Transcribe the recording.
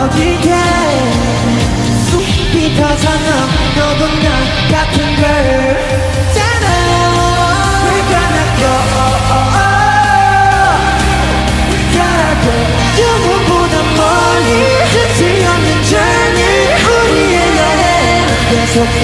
어디게 숲이 터져나 너도 나 같은 걸 잖아. We're gonna go We're gonna go 영원보다 멀리 끝이 없는 journey 우리의 여행 계속될